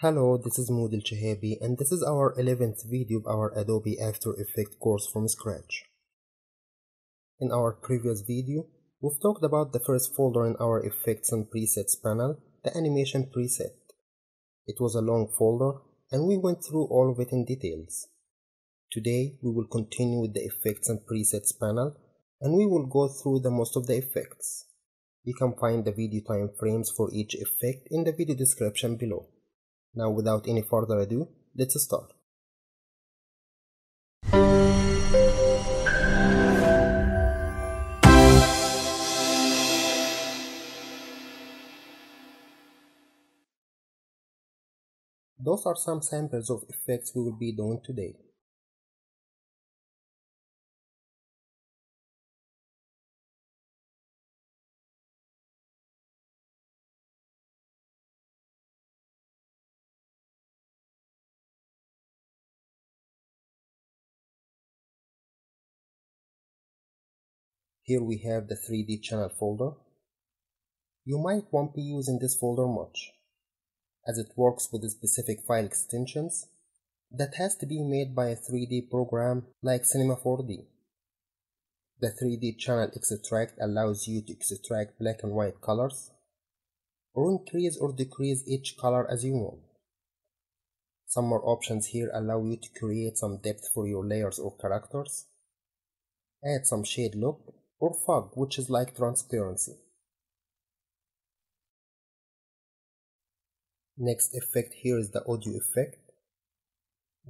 Hello, this is Moody Alshehaby and this is our 11th video of our Adobe After Effects course from scratch. In our previous video, we've talked about the first folder in our Effects and Presets panel, the Animation Preset. It was a long folder and we went through all of it in details. Today, we will continue with the Effects and Presets panel and we will go through the most of the effects. You can find the video time frames for each effect in the video description below. Now without any further ado, let's start. Those are some samples of effects we will be doing today. Here we have the 3D channel folder. You might won't be using this folder much, as it works with specific file extensions that has to be made by a 3D program like Cinema 4D. The 3D channel extract allows you to extract black and white colors, or increase or decrease each color as you want. Some more options here allow you to create some depth for your layers or characters, add some shade look, or fog which is like transparency. Next effect here is the audio effect.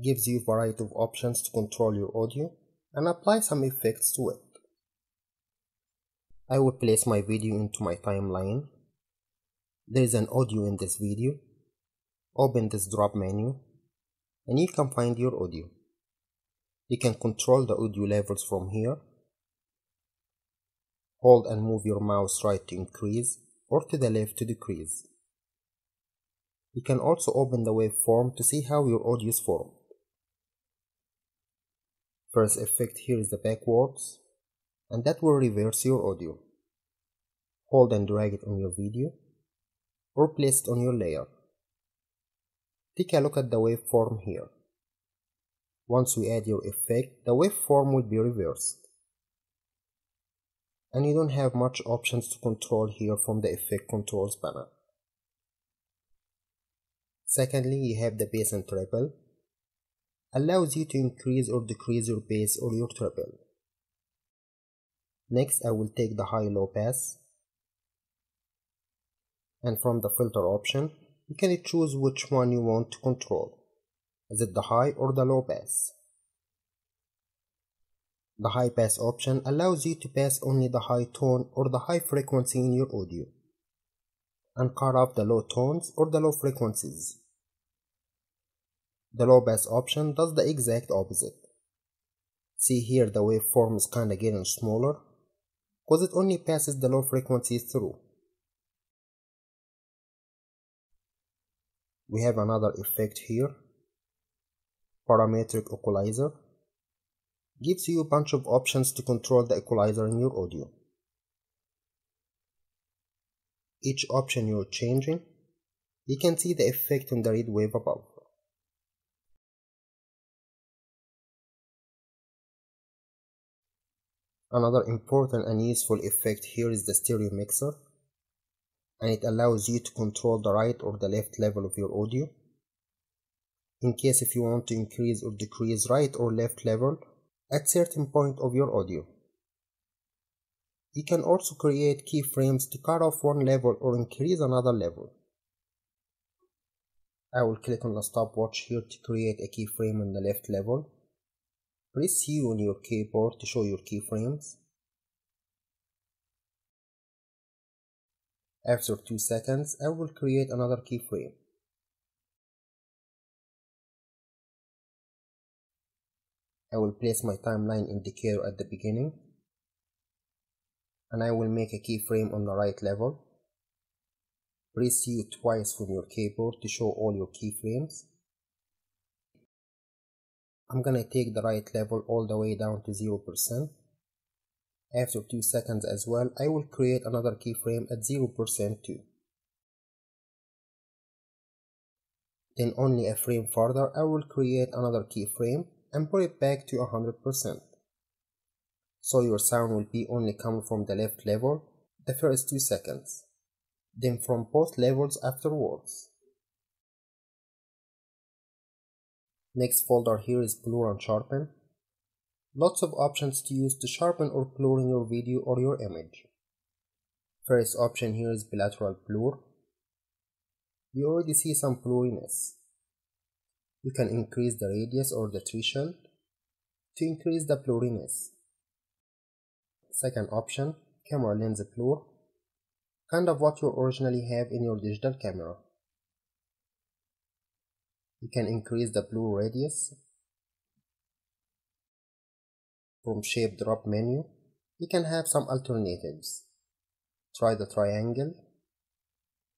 Gives you a variety of options to control your audio and apply some effects to it. I will place my video into my timeline. There is an audio in this video. Open this drop menu and you can find your audio. You can control the audio levels from here Hold and move your mouse right to increase or to the left to decrease. You can also open the waveform to see how your audio is formed. First effect here is the backwards and that will reverse your audio. Hold and drag it on your video or place it on your layer. Take a look at the waveform here. Once we add your effect, the waveform will be reversed and you don't have much options to control here from the effect controls panel. Secondly, you have the bass and treble. Allows you to increase or decrease your bass or your treble. Next, I will take the high-low pass. And from the filter option, you can choose which one you want to control. Is it the high or the low pass? The high pass option allows you to pass only the high tone or the high frequency in your audio and cut off the low tones or the low frequencies. The low pass option does the exact opposite. See here the waveform is kinda getting smaller because it only passes the low frequencies through. We have another effect here, parametric equalizer gives you a bunch of options to control the equalizer in your audio. Each option you're changing, you can see the effect on the read wave above. Another important and useful effect here is the stereo mixer and it allows you to control the right or the left level of your audio. In case if you want to increase or decrease right or left level at certain point of your audio. You can also create keyframes to cut off one level or increase another level. I will click on the stopwatch here to create a keyframe on the left level. Press U on your keyboard to show your keyframes. After 2 seconds, I will create another keyframe. I will place my timeline indicator at the beginning and I will make a keyframe on the right level. Press U twice from your keyboard to show all your keyframes. I'm gonna take the right level all the way down to 0%. After 2 seconds as well, I will create another keyframe at 0% too. Then only a frame further I will create another keyframe and put it back to 100%. So your sound will be only coming from the left level the first 2 seconds, then from both levels afterwards. Next folder here is blur and sharpen. Lots of options to use to sharpen or blur in your video or your image. First option here is bilateral blur. You already see some blurriness. You can increase the radius or the threshold to increase the blurriness. Second option, camera lens blur, kind of what you originally have in your digital camera. You can increase the blur radius. From shape drop menu, you can have some alternatives. Try the triangle.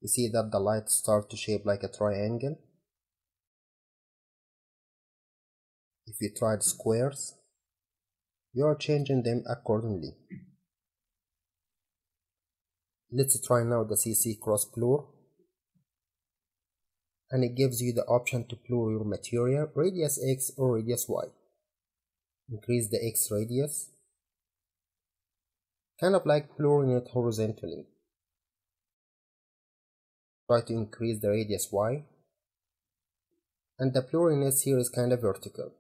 You see that the lights start to shape like a triangle. If you tried squares, you are changing them accordingly. Let's try now the CC cross blur and it gives you the option to blur your material radius X or radius Y. Increase the X radius, kind of like blurring it horizontally. Try to increase the radius Y, and the blurriness here is kind of vertical.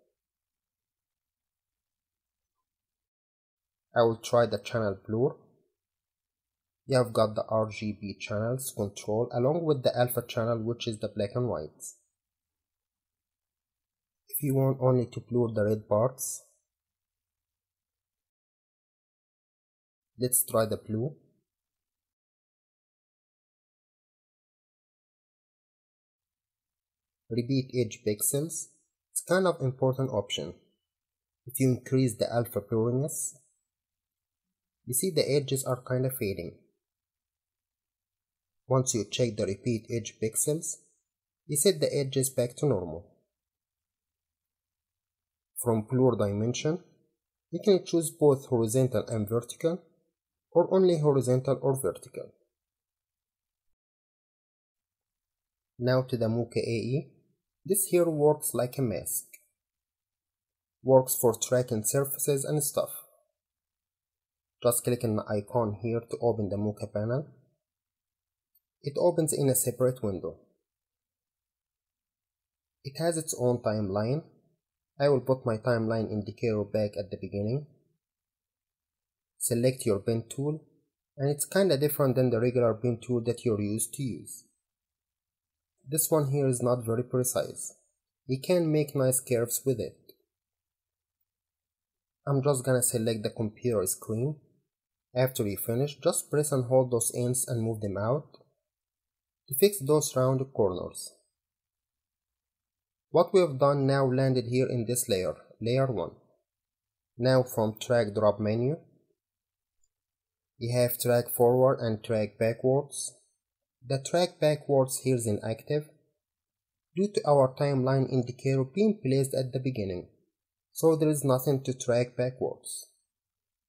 I will try the channel blur. You have got the RGB channels control along with the alpha channel which is the black and white. If you want only to blur the red parts, let's try the blue. Repeat edge pixels, it's kind of important option. If you increase the alpha blurriness, you see the edges are kind of fading. Once you check the repeat edge pixels, you set the edges back to normal. From blur dimension, you can choose both horizontal and vertical, or only horizontal or vertical. Now to the Mocha AE. This here works like a mask. Works for tracking surfaces and stuff. Just click on the icon here to open the Mocha panel. It opens in a separate window. It has its own timeline. I will put my timeline indicator back at the beginning. Select your pen tool and it's kinda different than the regular pen tool that you're used to use. This one here is not very precise. You can make nice curves with it. I'm just gonna select the computer screen. After you finish, just press and hold those ends and move them out to fix those round corners. What we have done now landed here in this layer, layer 1. Now from track drop menu, you have track forward and track backwards. The track backwards here is inactive due to our timeline indicator being placed at the beginning, so there is nothing to track backwards,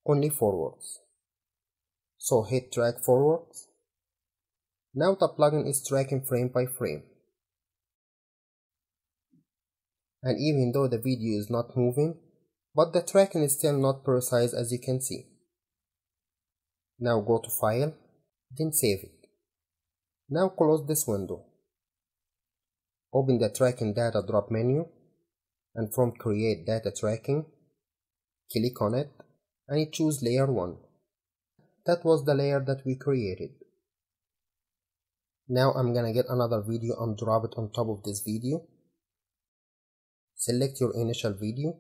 only forwards. So hit track forwards. Now the plugin is tracking frame by frame. And even though the video is not moving, but the tracking is still not precise as you can see. Now go to File, then Save it. Now close this window. Open the Tracking Data drop menu, and from Create Data Tracking, click on it, and choose Layer 1. That was the layer that we created. Now I'm gonna get another video and drop it on top of this video. Select your initial video.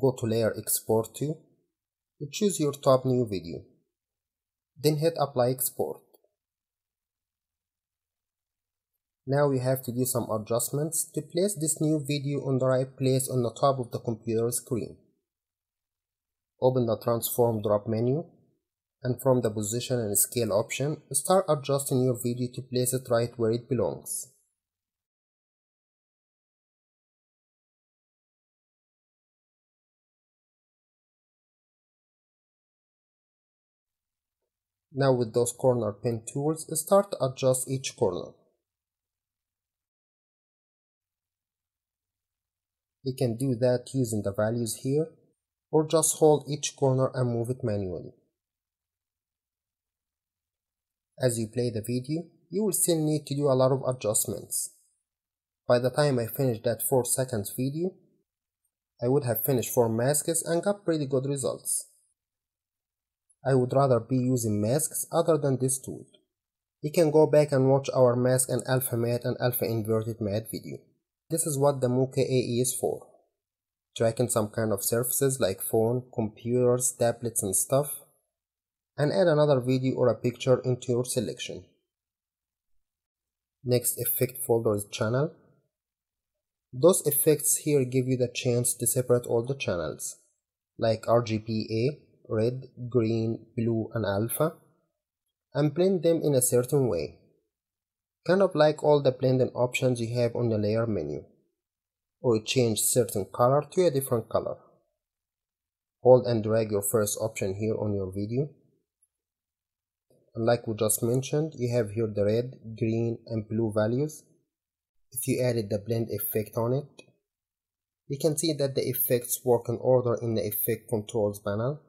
Go to Layer Export to. Choose your top new video. Then hit Apply Export. Now we have to do some adjustments to place this new video on the right place on the top of the computer screen. Open the transform drop menu and from the position and scale option, start adjusting your video to place it right where it belongs. Now with those corner pin tools, start to adjust each corner. You can do that using the values here or just hold each corner and move it manually. As you play the video, you will still need to do a lot of adjustments. By the time I finished that 4 seconds video, I would have finished 4 masks and got pretty good results. I would rather be using masks other than this tool. You can go back and watch our mask and alpha matte and alpha inverted matte video. This is what the Mocha AE is for. Tracking some kind of surfaces like phone, computers, tablets and stuff. And add another video or a picture into your selection. Next effect folder is channel. Those effects here give you the chance to separate all the channels, like RGBA, red, green, blue, and alpha, and blend them in a certain way, kind of like all the blending options you have on the layer menu, or change certain color to a different color. Hold and drag your first option here on your video. And like we just mentioned, you have here the red, green, and blue values. If you added the blend effect on it, you can see that the effects work in order in the effect controls panel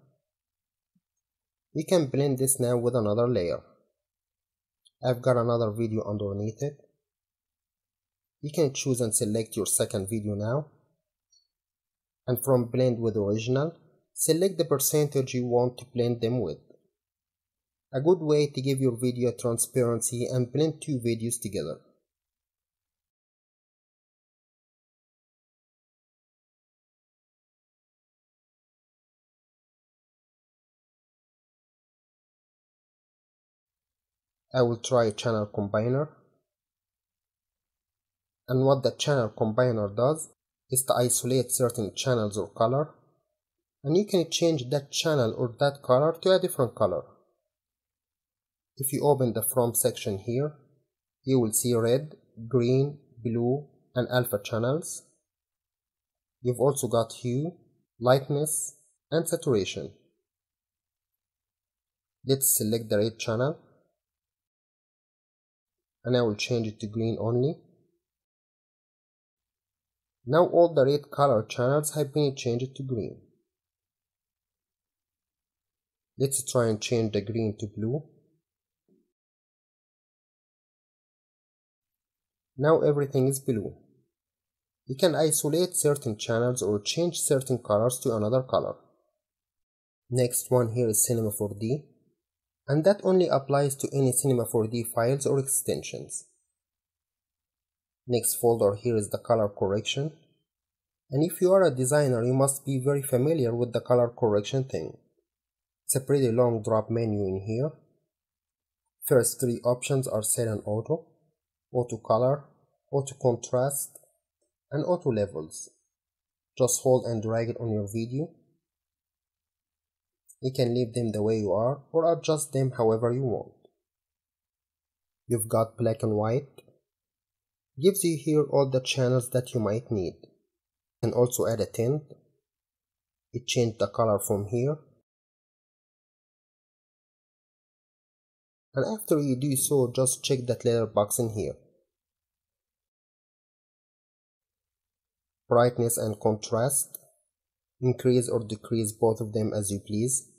we can blend this now with another layer. I've got another video underneath it. You can choose and select your second video now. And from blend with original, select the percentage you want to blend them with. A good way to give your video transparency and blend two videos together. I will try channel combiner and what the channel combiner does is to isolate certain channels or color and you can change that channel or that color to a different color. If you open the from section here, you will see red, green, blue and alpha channels. You've also got hue, lightness and saturation. Let's select the red channel and I will change it to green only. Now all the red color channels have been changed to green. Let's try and change the green to blue. Now everything is blue. You can isolate certain channels or change certain colors to another color. Next one here is Cinema 4D and that only applies to any Cinema 4D files or extensions. Next folder here is the color correction. And if you are a designer, you must be very familiar with the color correction thing. It's a pretty long drop menu in here. First three options are set in auto, auto color, auto contrast, and auto levels. Just hold and drag it on your video you can leave them the way you are or adjust them however you want. You've got black and white. Gives you here all the channels that you might need. You can also add a tint. It changed the color from here. And after you do so, just check that little box in here. Brightness and contrast increase or decrease both of them as you please.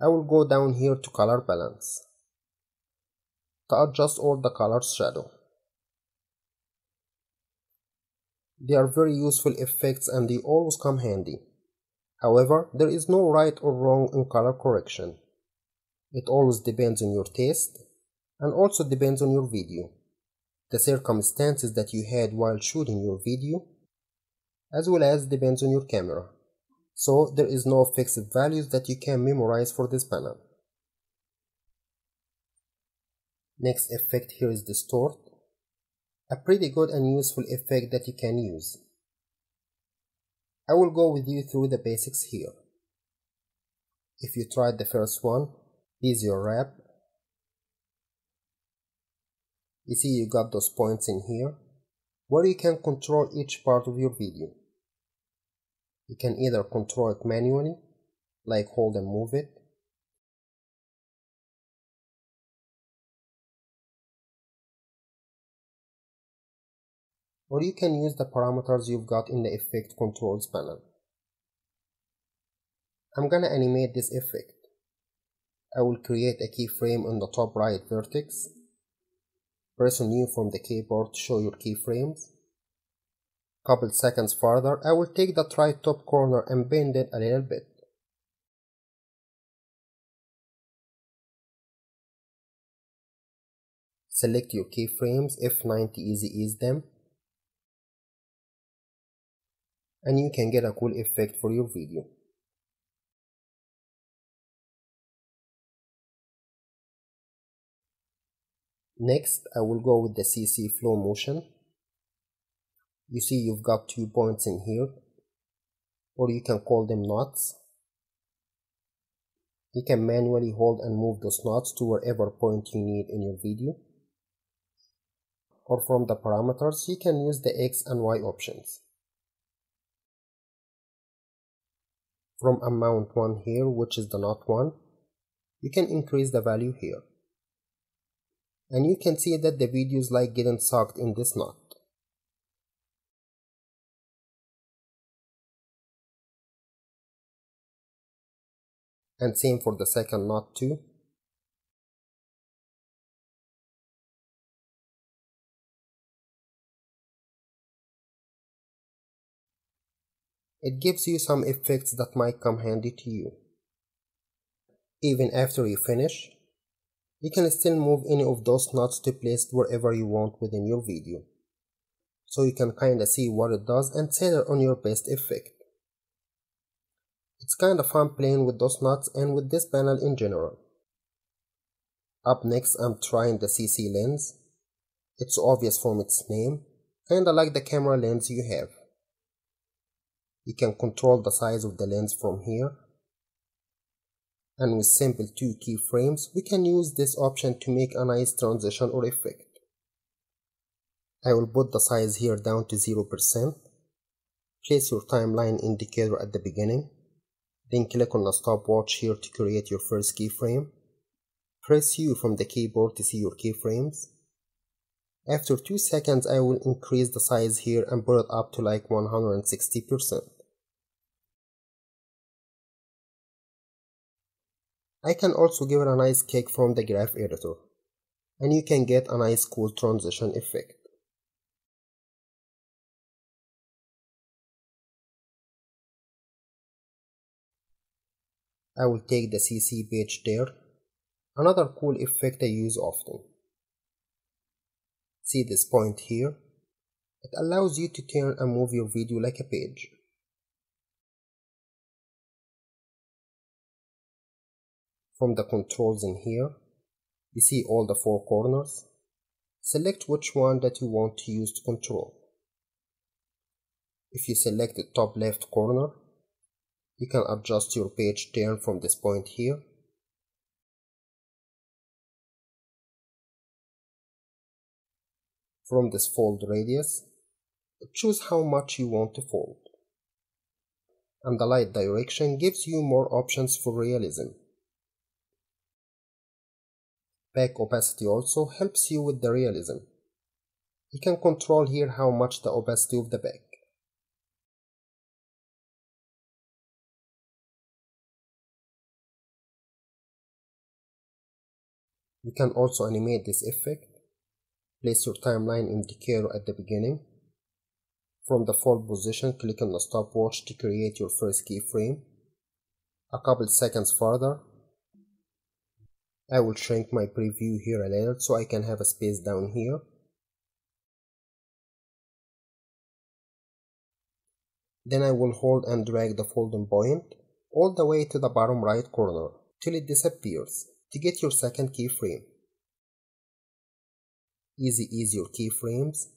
I will go down here to color balance to adjust all the colors shadow. They are very useful effects and they always come handy. However, there is no right or wrong in color correction. It always depends on your taste and also depends on your video the circumstances that you had while shooting your video, as well as depends on your camera. So there is no fixed values that you can memorize for this panel. Next effect here is distort, a pretty good and useful effect that you can use. I will go with you through the basics here. If you tried the first one, Bezier Warp you see you got those points in here where you can control each part of your video. You can either control it manually, like hold and move it, or you can use the parameters you've got in the effect controls panel. I'm gonna animate this effect. I will create a keyframe on the top right vertex. Press on new from the keyboard to show your keyframes. Couple seconds further, I will take the right top corner and bend it a little bit. Select your keyframes F90 easy ease them and you can get a cool effect for your video. Next, I will go with the CC Flo Motion. You see you've got two points in here, or you can call them knots. You can manually hold and move those knots to wherever point you need in your video. Or from the parameters, you can use the X and Y options. From amount 1 here, which is the knot 1, you can increase the value here and you can see that the videos like getting sucked in this knot. And same for the second knot too. It gives you some effects that might come handy to you. Even after you finish, you can still move any of those knots to place wherever you want within your video. So you can kinda see what it does and it on your best effect. It's kinda fun playing with those knots and with this panel in general. Up next I'm trying the CC lens. It's obvious from its name, kinda like the camera lens you have. You can control the size of the lens from here and with simple two keyframes we can use this option to make a nice transition or effect. I will put the size here down to 0%. Place your timeline indicator at the beginning. Then click on the stopwatch here to create your first keyframe. Press U from the keyboard to see your keyframes. After 2 seconds I will increase the size here and put it up to like 160%. I can also give it a nice kick from the graph editor and you can get a nice cool transition effect. I will take the CC page turn. Another cool effect I use often. See this point here? It allows you to turn and move your video like a page. From the controls in here, you see all the four corners. Select which one that you want to use to control. If you select the top left corner, you can adjust your page turn from this point here. From this fold radius, choose how much you want to fold. And the light direction gives you more options for realism. Back opacity also helps you with the realism. You can control here how much the opacity of the back. You can also animate this effect. Place your timeline in indicator at the beginning. From the fold position, click on the stopwatch to create your first keyframe. A couple seconds further, I will shrink my preview here a little so I can have a space down here. Then I will hold and drag the folding point all the way to the bottom right corner till it disappears to get your second keyframe. Easy ease your keyframes.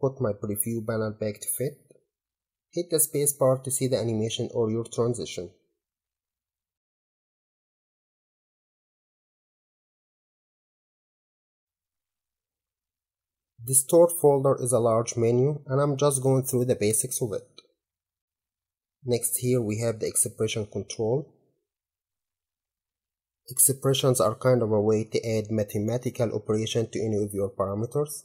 Put my preview panel back to fit. Hit the spacebar to see the animation or your transition. The distort folder is a large menu and I'm just going through the basics of it. Next here we have the expression control. Expressions are kind of a way to add mathematical operation to any of your parameters.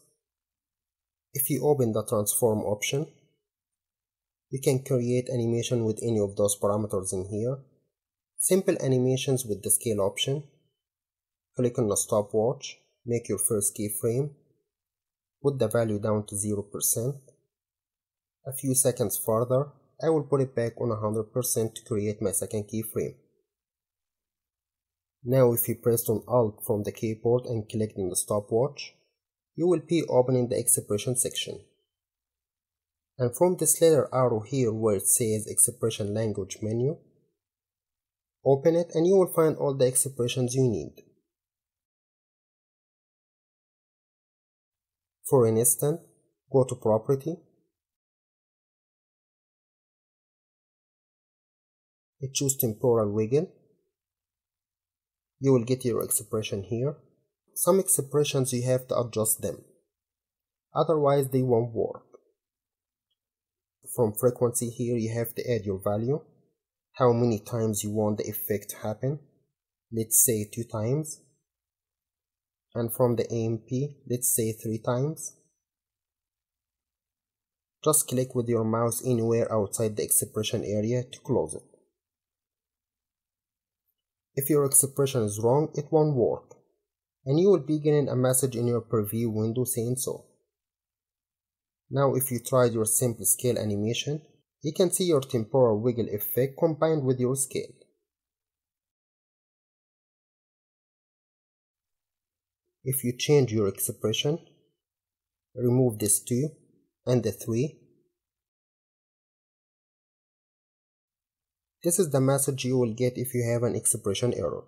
If you open the transform option, you can create animation with any of those parameters in here. Simple animations with the scale option. Click on the stopwatch, make your first keyframe, put the value down to 0%. A few seconds further, I will put it back on 100% to create my second keyframe. Now if you press on Alt from the keyboard and click on the stopwatch, you will be opening the expression section. And from this little arrow here where it says expression language menu, open it and you will find all the expressions you need. For an instant, go to property, choose temporal wiggle. You will get your expression here. Some expressions you have to adjust them, otherwise they won't work. From frequency here you have to add your value, how many times you want the effect to happen, let's say 2 times, and from the AMP let's say 3 times. Just click with your mouse anywhere outside the expression area to close it. If your expression is wrong, it won't work, and you will be getting a message in your preview window saying so. Now if you tried your simple scale animation, you can see your temporal wiggle effect combined with your scale. If you change your expression, remove this 2 and the 3 This is the message you will get if you have an expression error.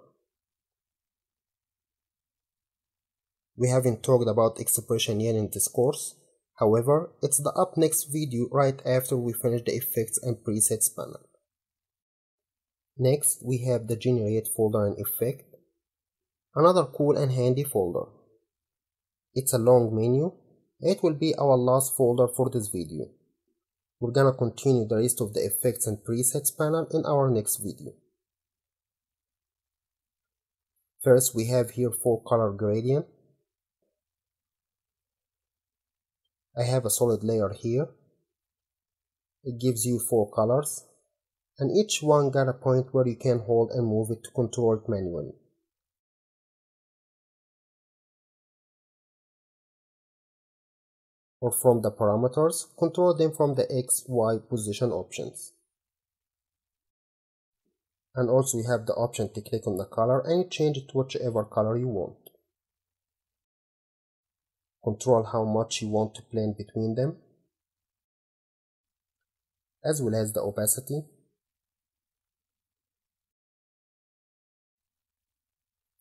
We haven't talked about expression yet in this course. However, it's the up next video right after we finish the effects and presets panel. Next, we have the generate folder and effect. Another cool and handy folder. It's a long menu. It will be our last folder for this video. We're gonna continue the rest of the effects and presets panel in our next video. First, we have here four color gradient. I have a solid layer here. It gives you four colors and each one got a point where you can hold and move it to control it manually. Or from the parameters, control them from the X, Y position options. And also you have the option to click on the color and change it to whichever color you want. Control how much you want to blend between them, as well as the opacity.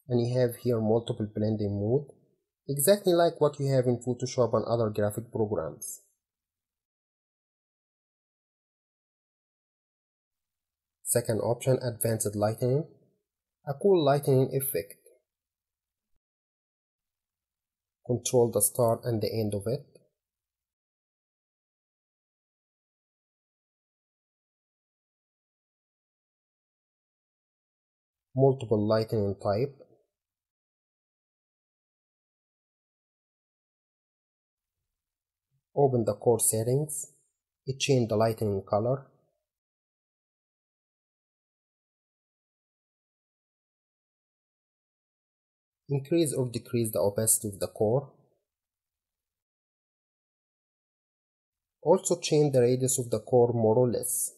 And you have here multiple blending mode exactly like what you have in Photoshop and other graphic programs. Second option, Advanced Lightning, a cool lightning effect. Control the start and the end of it. Multiple lightning type Open the core settings. It change the lighting color. Increase or decrease the opacity of the core. Also change the radius of the core more or less.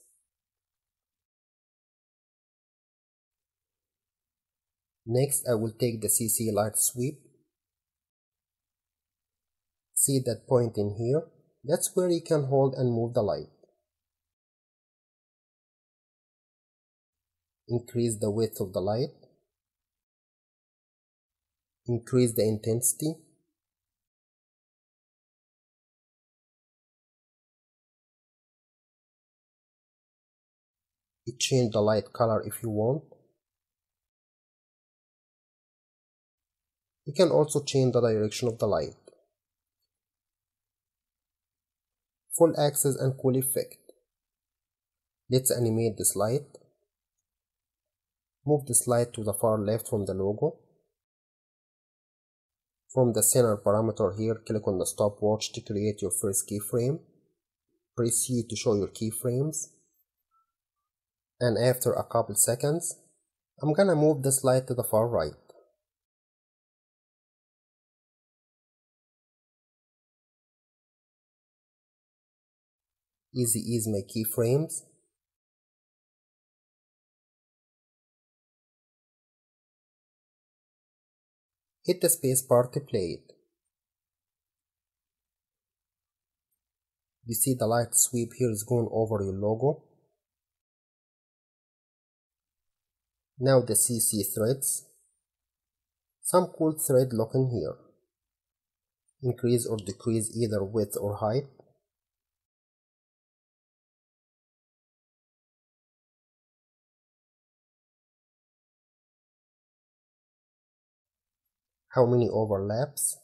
Next I will take the CC light sweep See that point in here? That's where you can hold and move the light. Increase the width of the light. Increase the intensity. You change the light color if you want. You can also change the direction of the light. Full access and cool effect. Let's animate this light. Move the slide to the far left from the logo. From the center parameter here, click on the stopwatch to create your first keyframe. Press U to show your keyframes. And after a couple seconds, I'm gonna move the slide to the far right. Easy ease my keyframes. Hit the spacebar to play it. You see the light sweep here is going over your logo. Now the CC threads. Some cool thread look in here. Increase or decrease either width or height. How many overlaps?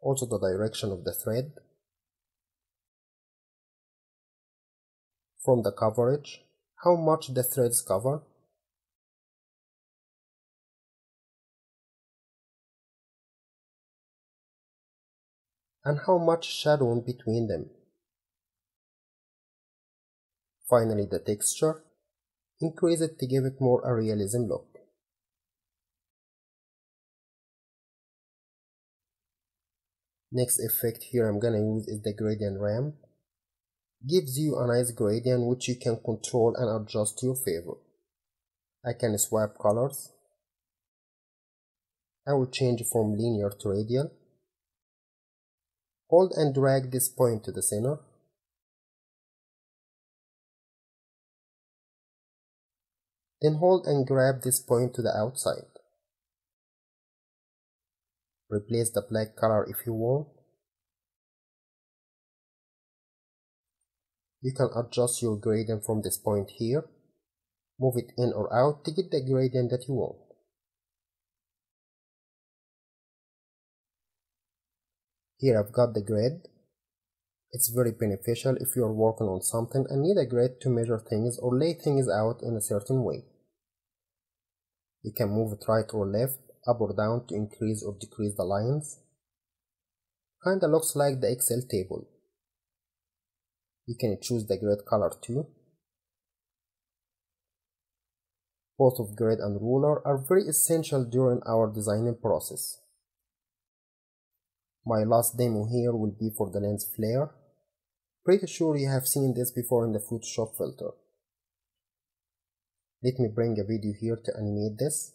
also the direction of the thread. From the coverage, how much the threads cover. And how much shadow between them. Finally the texture, increase it to give it more a realism look. Next effect here I'm gonna use is the gradient ramp. Gives you a nice gradient which you can control and adjust to your favor. I can swap colors. I will change from linear to radial. Hold and drag this point to the center. Then hold and grab this point to the outside. Replace the black color if you want. You can adjust your gradient from this point here. Move it in or out to get the gradient that you want. Here I've got the grid. It's very beneficial if you are working on something and need a grid to measure things or lay things out in a certain way. You can move it right or left up or down to increase or decrease the lines. Kinda looks like the Excel table. You can choose the grid color too. Both of grid and ruler are very essential during our designing process. My last demo here will be for the lens flare. Pretty sure you have seen this before in the Photoshop filter. Let me bring a video here to animate this.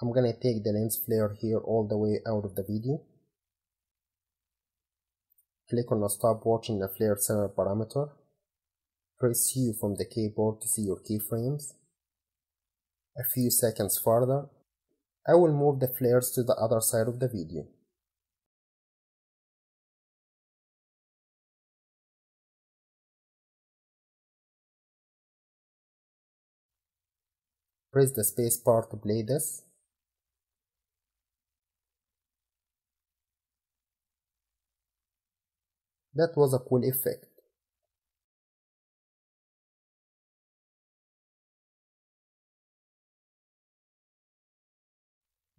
I'm gonna take the lens flare here all the way out of the video. Click on the stopwatch in the flare center parameter. Press U from the keyboard to see your keyframes. A few seconds further, I will move the flares to the other side of the video. Press the spacebar to play this. That was a cool effect.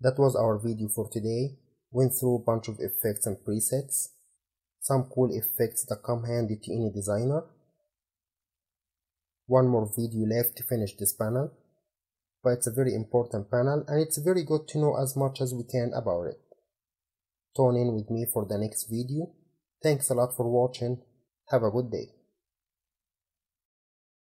That was our video for today. Went through a bunch of effects and presets. Some cool effects that come handy to any designer. One more video left to finish this panel. But it's a very important panel and it's very good to know as much as we can about it. Tune in with me for the next video. Thanks a lot for watching. Have a good day.